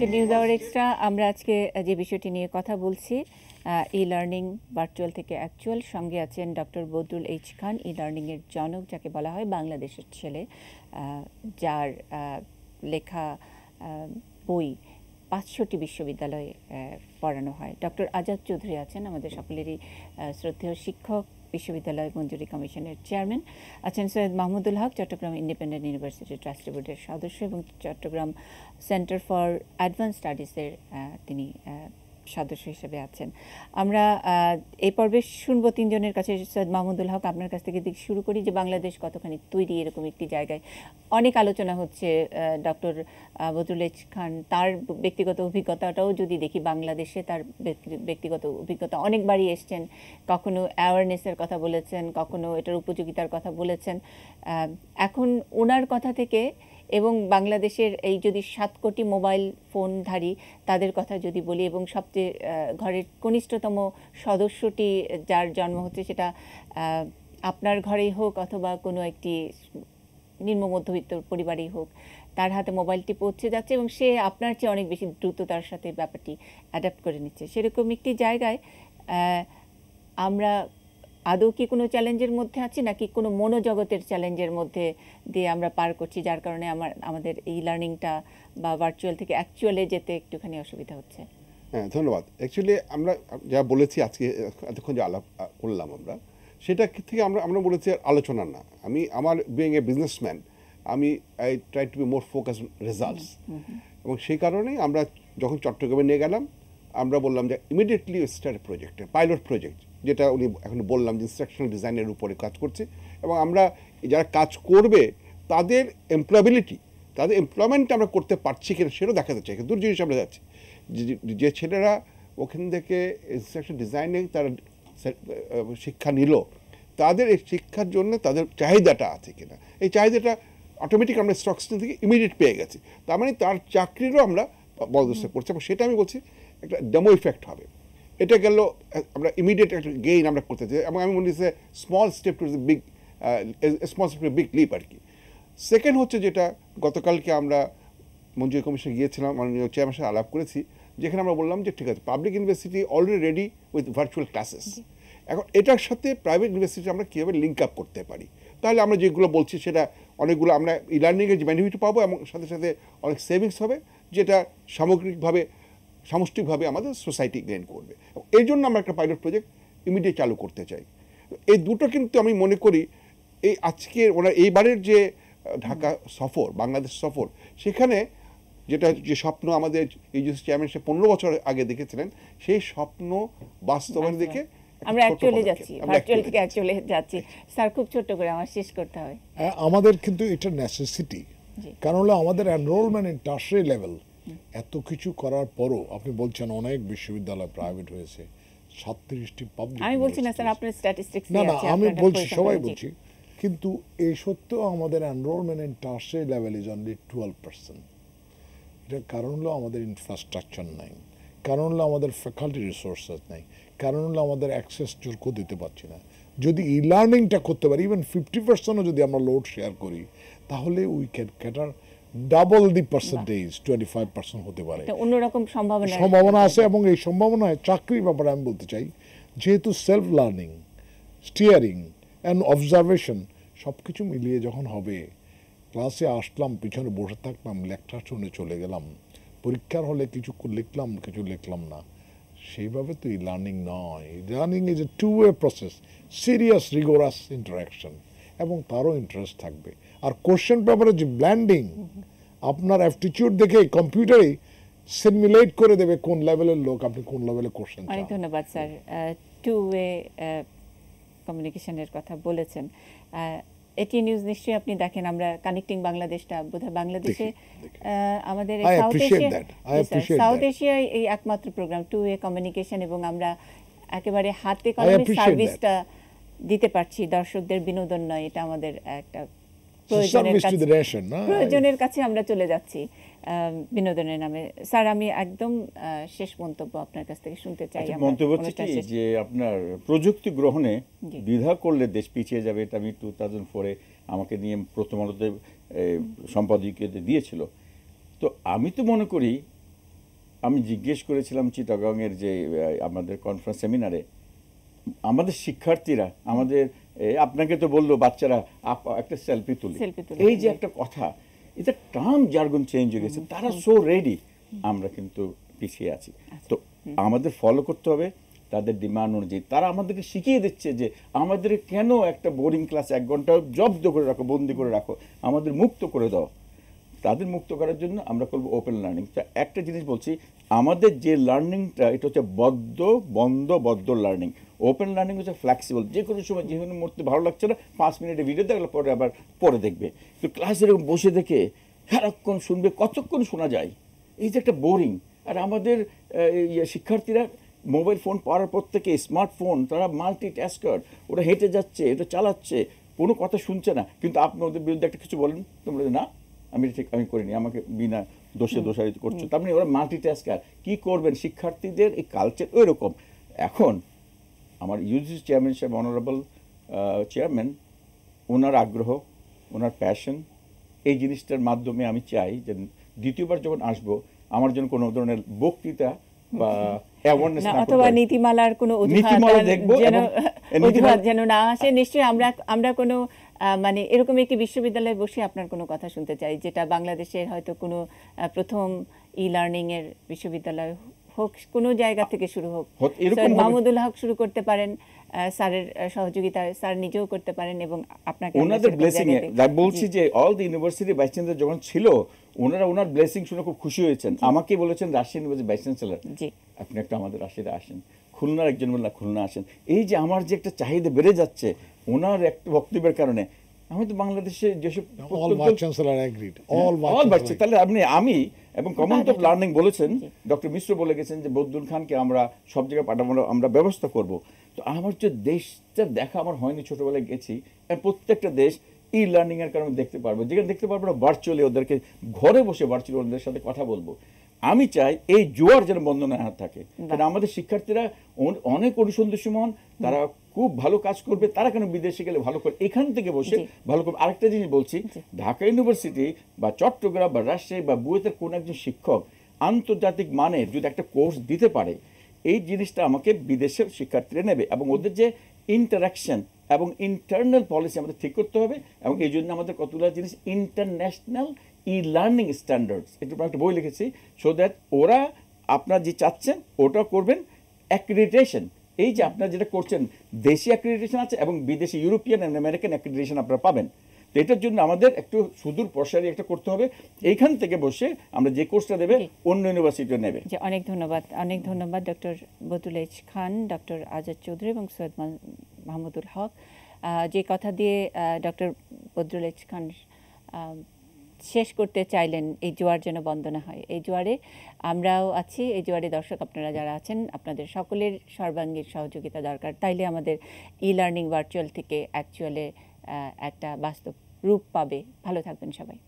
হচ্ছে news hour extra আমরা আজকে যে বিষয়টি নিয়ে কথা বলছি ই লার্নিং ভার্চুয়াল থেকে অ্যাকচুয়াল সঙ্গে আছেন doctor Badrul H Khan e learning এর জনক, যাকে বলা হয় বাংলাদেশের ছেলে যার লেখা বই পাঁচশোটি বিশ্ববিদ্যালয়ে পড়ানো হয়। ডক্টর আজাদ চৌধুরী আছেন, আমাদের সকলেরই শ্রদ্ধেয় শিক্ষক। বিশ্ববিদ্যালয় মঞ্জুরি কমিশনের চেয়ারম্যান আছেন Syed Mahmudul Haq, Chattogram independent university trustee বোর্ডের সদস্য এবং চট্টগ্রাম সেন্টার ফর অ্যাডভান্স স্টাডিজের তিনি সদস্য হিসেবে আছেন। আমরা এই পর্বে শুনব তিনজনের কাছে। সৈয়দ মাহমুদুল হক আপনার কাছ থেকে দিক শুরু করি যে বাংলাদেশ কতখানি তৈরি এরকম একটি জায়গায়। অনেক আলোচনা হচ্ছে ডক্টর বদরুল খান তার ব্যক্তিগত অভিজ্ঞতাটাও যদি দেখি বাংলাদেশে তার ব্যক্তি- ব্যক্তিগত অভিজ্ঞতা অনেকবারই এসছেন। কখনো অ্যাওয়ারনেসের কথা বলেছেন, কখনো এটার উপযোগিতার কথা বলেছেন। এখন ওনার কথা থেকে এবং বাংলাদেশের এই যদি সাত কোটি মোবাইল ফোনধারী তাদের কথা যদি বলি এবং সবচেয়ে ঘরের কনিষ্ঠতম সদস্যটি যার জন্ম হচ্ছে সেটা আপনার ঘরেই হোক অথবা কোনো একটি নিম্ন মধ্যবিত্ত পরিবারেই হোক, তার হাতে মোবাইলটি পৌঁছে যাচ্ছে এবং সে আপনার চেয়ে অনেক বেশি দ্রুততার সাথে ব্যাপারটি অ্যাডাপ্ট করে নিচ্ছে। সেরকম একটি জায়গায় আমরা আদৌ কি কোনো চ্যালেঞ্জের মধ্যে আছি নাকি কোনো মনোজগতের চ্যালেঞ্জের মধ্যে দিয়ে আমরা পার করছি যার কারণে আমার আমাদের এই লার্নিংটা বা ভার্চুয়াল থেকে অ্যাকচুয়ালে যেতে একটুখানি অসুবিধা হচ্ছে। হ্যাঁ ধন্যবাদ। অ্যাকচুয়ালি আমরা যা বলেছি আজকে এতক্ষণ যে আলাপ করলাম আমরা সেটা থেকে আমরা আমরা বলেছি আলোচনা না। আমি আমার বিং এ বিজনেসম্যান আমি I try to be more focus results এবং সেই কারণেই আমরা যখন চট্টগ্রামে নিয়ে গেলাম আমরা বললাম যে immediately start project pilot project যেটা উনি এখন বললাম যে ইনস্ট্রাকশনাল ডিজাইনের উপরে কাজ করছে এবং আমরা যারা কাজ করবে তাদের এমপ্লয়াবিলিটি তাদের এমপ্লয়মেন্ট আমরা করতে পারছি কিনা সেটাও দেখা যাচ্ছে দূর জিনিস আমরা যাচ্ছি। যে- যে ছেলেরা ওখান থেকে ইনস্ট্রাকশন ডিজাইনে তারা শিক্ষা নিল তাদের এই শিক্ষার জন্য তাদের চাহিদাটা আছে কিনা? এই চাহিদাটা অটোমেটিক আমরা স্টক থেকে ইমিডিয়েট পেয়ে গেছি। তার মানে তার চাকরিরও আমরা বন্দোবস্ত করছি এবং সেটা আমি বলছি একটা ডেমো ইফেক্ট হবে। এটা গেল আমরা ইমিডিয়েট একটা গেইন আমরা করতে চাই। এবং আমি মনে হচ্ছে small step to big small step big leap আর কি সেকেন্ড হচ্ছে যেটা গতকালকে আমরা মঞ্জুরি কমিশনে গিয়েছিলাম মাননীয় চেয়ারম্যান সাথে আলাপ করেছি যেখানে আমরা বললাম যে ঠিক আছে public university already ready with virtual classes এখন এটার সাথে প্রাইভেট ইউনিভার্সিটি আমরা কীভাবে লিঙ্ক আপ করতে পারি? তাহলে আমরা যেগুলো বলছি সেটা অনেকগুলো আমরা ই লার্নিংয়ের যে বেনিফিট পাবো এবং সাথে সাথে অনেক সেভিংস হবে যেটা সামগ্রিকভাবে সামষ্টিকভাবে আমাদের সোসাইটি গেইন করবে। এই জন্য আমরা একটা পাইলট প্রজেক্ট ইমিডিয়েট চালু করতে চাই। এই দুটো কিন্তু আমি মনে করি এই আজকের ওনার এইবারের যে ঢাকা সফর বাংলাদেশ সফর সেখানে যেটা যে স্বপ্ন আমাদের এই যে চেয়ারম্যান সে পনেরো বছর আগে দেখেছিলেন সেই স্বপ্ন বাস্তবায়ন দেখে আমরা অ্যাকচুয়ালি যাচ্ছি ভার্চুয়াল থেকে অ্যাকচুয়ালি যাচ্ছি। স্যার খুব ছোট্ট করে আমার শেষ করতে হয়। হ্যাঁ, আমাদের কিন্তু এটা নেসেসিটি কারণ হলো আমাদের এনরোলমেন্ট ইন টার্সারি লেভেল এত কিছু করার পরও আপনি বলছেন অনেক বিশ্ববিদ্যালয় প্রাইভেট হয়েছে সাতত্রিশটি পাবলিক আমি বলছি না স্যার আপনার স্ট্যাটিস্টিক্স না না আমি বলছি সবাই বলছি। কিন্তু এই সত্ত্বেও আমাদের enrolment in tertiary level is only twelve percent এটার কারণ হলো আমাদের ইনফ্রাস্ট্রাকচার নাই কারণ হলো আমাদের ফ্যাকাল্টি রিসোর্সেস নাই কারণ হলো আমাদের অ্যাক্সেস যোগ্য দিতে পারছি না। যদি ই লার্নিংটা করতে পারি ইভেন ফিফটি পার্সেন্টও যদি আমরা লোড শেয়ার করি তাহলে we can cater double the percentage twenty five percent হতে পারে। অন্যরকম সম্ভাবনা সম্ভাবনা আছে এবং এই সম্ভাবনায় চাকরির ব্যাপারে আমি বলতে চাই যেহেতু self learning steering and observation সব কিছু মিলিয়ে যখন হবে ক্লাসে আসলাম পিছনে বসে থাকলাম লেকচার শুনে চলে গেলাম পরীক্ষার হলে কিছু লিখলাম কিছু লিখলাম না সেইভাবে তো এই লার্নিং নয়। Learning is a two way process serious rigorous interaction এবং তারও ইন্টারেস্ট থাকবে। আর কোশ্চেন পেপারে যে ব্ল্যান্ডিং আপনার অ্যাপটিটিউড দেখে কম্পিউটারে সিমুলেট করে দেবে কোন লেভেলের লোক আপনি কোন লেভেলে কোশ্চেন অনেক ধন্যবাদ স্যার টু ওয়ে কমিউনিকেশনের কথা বলেছেন। এটি নিউজ নিশ্চয়ই আপনি দেখেন আমরা কানেক্টিং বাংলাদেশটা বোধহয় বাংলাদেশে আমাদের এশিয়া সাউথ এশিয়ায় এই একমাত্র প্রোগ্রাম টু ওয়ে কমিউনিকেশন এবং আমরা একেবারে হাতে কলমে সার্ভিসটা দিতে পারছি দর্শকদের বিনোদন নয় এটা আমাদের একটা প্রয়োজনের কাছে দ্য নেশন না? প্রয়োজনের কাছে আমরা চলে যাচ্ছি আহ, বিনোদনের নামে। স্যার আমি একদম আহ, শেষ মন্তব্য আপনার কাছ থেকে শুনতে চাই আচ্ছা, মন্তব্য হচ্ছে কি যে আপনার প্রযুক্তি গ্রহণে দ্বিধা করলে দেশ পিছিয়ে যাবে এটা আমি টু থাউজেন্ড ফোরে আমাকে নিয়ে প্রথম আলোতে এ, সম্পাদকীয়তে দিয়েছিল। তো আমি তো মনে করি আমি জিজ্ঞেস করেছিলাম চিটাগংয়ের যে আমাদের কনফারেন্স সেমিনারে আমাদের শিক্ষার্থীরা আমাদের আপনাকে তো বলল বাচ্চারা একটা সেলফি তুলি। এই যে একটা কথা এটা টার্ম জার্গন চেঞ্জ হয়ে গেছে তারা সো রেডি আমরা কিন্তু পিছিয়ে আছি। তো আমাদের ফলো করতে হবে তাদের ডিমান্ড অনুযায়ী। তারা আমাদেরকে শিখিয়ে দিচ্ছে যে আমাদের কেন একটা বোরিং ক্লাস এক ঘণ্টা জব্দ করে রাখো বন্দি করে রাখো আমাদের মুক্ত করে দাও। তাদের মুক্ত করার জন্য আমরা করব ওপেন লার্নিং তা একটা জিনিস বলছি আমাদের যে লার্নিংটা এটা হচ্ছে বদ্ধ বন্ধ বদ্ধ লার্নিং ওপেন লার্নিং হচ্ছে ফ্লেক্সিবল যে কোনো সময় যে কোনো মুহূর্তে ভালো লাগছে না পাঁচ মিনিটে ভিডিও দেখলে পরে আবার পরে দেখবে। তো ক্লাসে এরকম বসে দেখে সারাক্ষণ শুনবে কতক্ষণ শোনা যায়? এই যে একটা বোরিং আর আমাদের ইয়ে শিক্ষার্থীরা মোবাইল ফোন পাওয়ার পর থেকে স্মার্টফোন তারা মাল্টি টাস্কার ওরা হেঁটে যাচ্ছে এটা চালাচ্ছে কোনো কথা শুনছে না। কিন্তু আপনি ওদের বিরুদ্ধে একটা কিছু বলেন তোমরা না আমি ঠিক আমি করিনি আমাকে বিনা দোষে দোষারিত করছ। তার মানে ওরা মাল্টি টাস্কার কী করবেন? শিক্ষার্থীদের এই কালচার ওই রকম এখন আমার ইউজিসি চেয়ারম্যান সাহেব অনারেবল চেয়ারম্যান ওনার আগ্রহ ওনার প্যাশন এই জিনিসটার মাধ্যমে আমি চাই যে দ্বিতীয়বার যখন আসব আমার জন্য কোনো ধরনের বক্তৃতা বা অ্যাওয়ারনেস না অথবা নীতিমালার কোনো নীতিমালা দেখব অজুহাত যেন না আসে। নিশ্চয়ই আমরা আমরা কোনো মানে এরকম একটি বিশ্ববিদ্যালয়ে বসে আপনার কোনো কথা শুনতে চাই যেটা বাংলাদেশের হয়তো কোনো প্রথম ই লার্নিং এর বিশ্ববিদ্যালয় হোক কোনো জায়গা থেকে শুরু হোক। মাহমুদুল হক শুরু করতে পারেন স্যারের সহযোগিতায় স্যার নিজেও করতে পারেন এবং আপনাকে ওনাদের ব্লেসিং এ বলছি যে all the university vice chancellor যখন ছিল ওনারা ওনার ব্লেসিং শুনে খুব খুশি হয়েছেন। আমাকে বলেছেন রাজশাহী ইউনিভার্সিটি ভাইস চ্যান্সেলর জি। আপনি একটা আমাদের রাশিয়াতে আসেন। খুলনার একজন বললেন খুলনা আসেন। এই যে আমার যে একটা চাহিদা বেড়ে যাচ্ছে ওনার একটা বক্তব্যের কারণে আমি তো বাংলাদেশে যেসব all vice chancellor agreed all all vice তাহলে আপনি আমি এবং কমন অফ লার্নিং বলেছেন ডক্টর মিশ্র বলে গেছেন যে বদ্দুল খানকে আমরা সব জায়গায় পাঠানোর আমরা ব্যবস্থা করব। তো আমার যে দেশটা দেখা আমার হয়নি ছোটবেলায় গেছি প্রত্যেকটা দেশ ই লার্নিং এর কারণে দেখতে পারব। যেখানে দেখতে পারব না ভার্চুয়ালি ওদেরকে ঘরে বসে ভার্চুয়ালি ওদের সাথে কথা বলব। আমি চাই এই জোয়ার যেন বন্ধ না থাকে। কারণ আমাদের শিক্ষার্থীরা অন- অনেক অনুসন্ধিসমান তারা খুব ভালো কাজ করবে তারা কেন বিদেশে গেলে ভালো করে? এখান থেকে বসে ভালো করে আরেকটা জিনিস বলছি। ঢাকা ইউনিভার্সিটি বা চট্টগ্রাম বা রাজশাহী বা বুয়েতের কোন একজন শিক্ষক আন্তর্জাতিক মানের যদি একটা কোর্স দিতে পারে এই জিনিসটা আমাকে বিদেশের শিক্ষার্থীরা নেবে এবং ওদের যে ইন্টারাকশন এবং ইন্টারনাল পলিসি আমাদের ঠিক করতে হবে এবং এই জন্য আমাদের কতগুলো জিনিস? ইন্টারন্যাশনাল ই লার্নিং স্ট্যান্ডার্ডস একটু একটা বই লিখেছি। সো দ্যাট ওরা আপনার যে চাচ্ছেন ওটা করবেন। অ্যাক্রিডিটেশন এই যে আপনারা যেটা করছেন দেশি অ্যাক্রিডিটেশন আছে এবং বিদেশি ইউরোপিয়ান অ্যান্ড আমেরিকান অ্যাক্রিডিটেশন আপনারা পাবেন। তো এটার জন্য আমাদের একটু সুদূর প্রসারী একটা করতে হবে। এইখান থেকে বসে আমরা যে কোর্সটা দেবে অন্য ইউনিভার্সিটিও নেবে। যে অনেক ধন্যবাদ। অনেক ধন্যবাদ doctor Batul H Khan doctor Azad Chowdhury এবং সৈয়দ মাহমুদুল হক। যে কথা দিয়ে ডক্টর বদরুল খান শেষ করতে চাইলেন, এই জোয়ার যেন বন্দনা হয়। এই জোয়ারে আমরাও আছি, এই জোয়ারে দর্শক আপনারা যারা আছেন, আপনাদের সকলের সর্বাঙ্গীন সহযোগিতা দরকার। তাইলে আমাদের ই লার্নিং ভার্চুয়াল থেকে অ্যাকচুয়ালে একটা বাস্তব রূপ পাবে। ভালো থাকবেন সবাই।